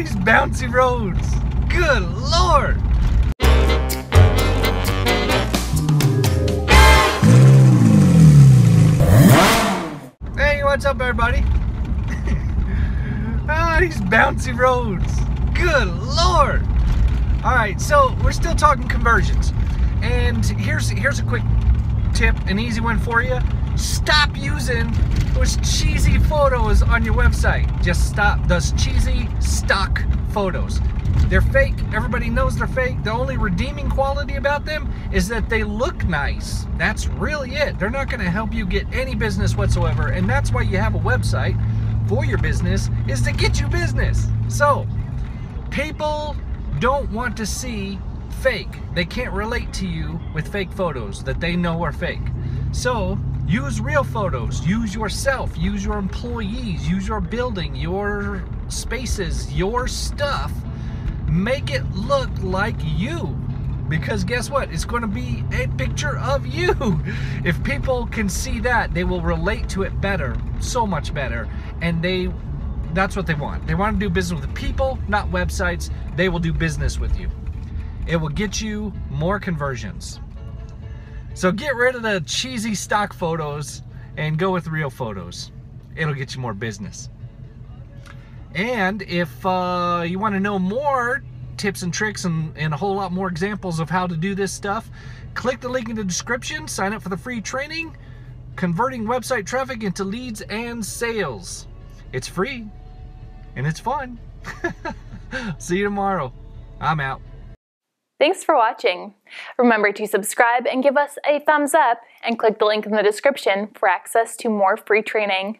these bouncy roads. Good lord. Hey, what's up, everybody? ah, these bouncy roads. Good lord. All right, so we're still talking conversions, and here's here's a quick tip, an easy one for you. Stop using those cheesy photos on your website. Just stop those cheesy stock photos. They're fake. Everybody knows they're fake. The only redeeming quality about them is that they look nice. That's really it. They're not going to help you get any business whatsoever. And that's why you have a website for your business is to get you business. So, people don't want to see fake. They can't relate to you with fake photos that they know are fake. So, use real photos. Use yourself. Use your employees. Use your building, your spaces, your stuff. Make it look like you. Because guess what? It's going to be a picture of you. If people can see that they will relate to it better so much better. And they that's what they want. They want to do business with people not websites. They will do business with you. It will get you more conversions so get rid of the cheesy stock photos and go with real photos it'll get you more business and if uh, you want to know more tips and tricks and, and a whole lot more examples of how to do this stuff, click the link in the description, sign up for the free training, converting website traffic into leads and sales. It's free and it's fun. See you tomorrow. I'm out. Thanks for watching. Remember to subscribe and give us a thumbs up and click the link in the description for access to more free training.